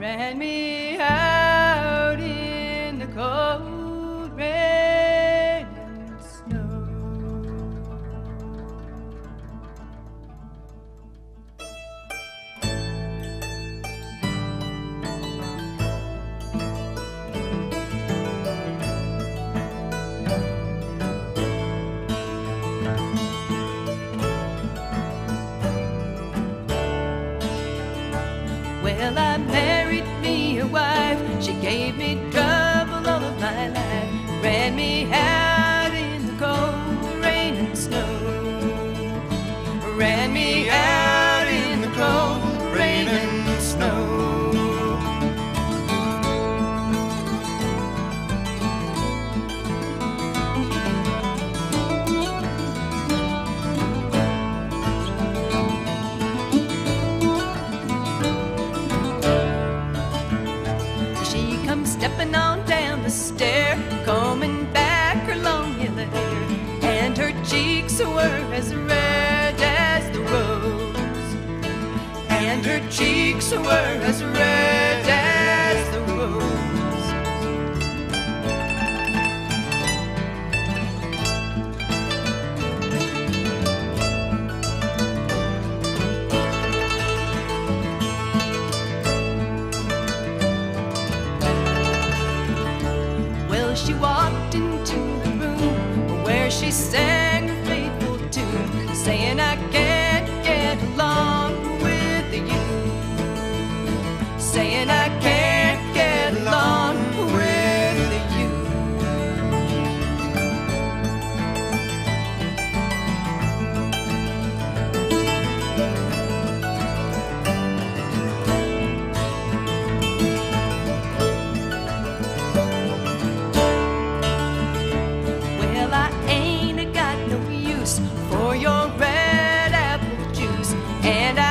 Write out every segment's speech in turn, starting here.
Ran me Ran me out in the cold rain and snow. She comes stepping on down the stair, combing back her long yellow hair, and her cheeks were as red cheeks were as red as the rose. Well, she walked into the room where she sang Saying, I can't get along with you. Well, I ain't got no use for your red apple juice, and I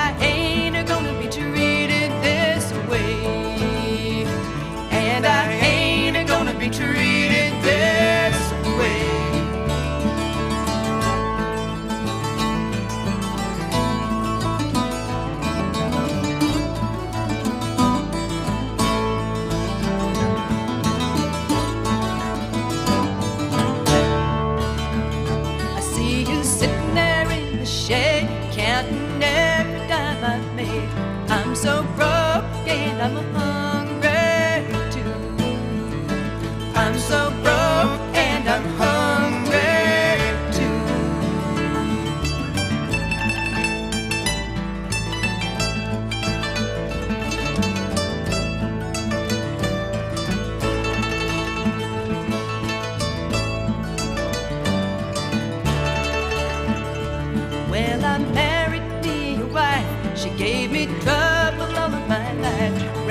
sitting there in the shade, counting every dime I've made. I'm so broke and I'm hungry too. I'm so broke gave me trouble all of my life.